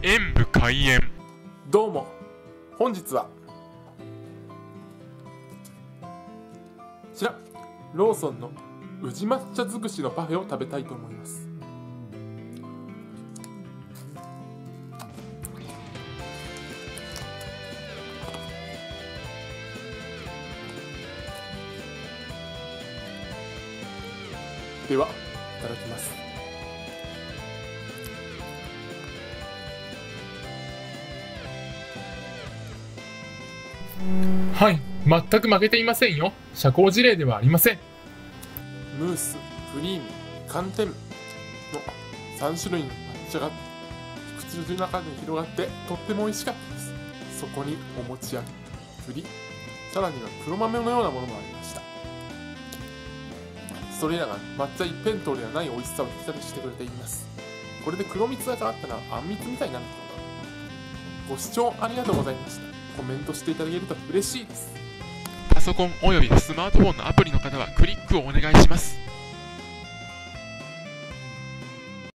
演武開演。どうも。本日は。こちら。ローソンの宇治抹茶尽くしのパフェを食べたいと思います。ではいただきます。はい全く負けていませんよ社交辞令ではありませんムース、クリーム、寒天の3種類の抹茶が口の中で広がってとっても美味しかったです。そこにお餅や栗、さらには黒豆のようなものもありました。それらが抹茶一辺倒ではない美味しさを引き立てしてくれています。これで黒蜜が変わったらあんみつみたいになるのかな。ご視聴ありがとうございました。コメントしていただけると嬉しいです。パソコンおよびスマートフォンのアプリの方はクリックをお願いします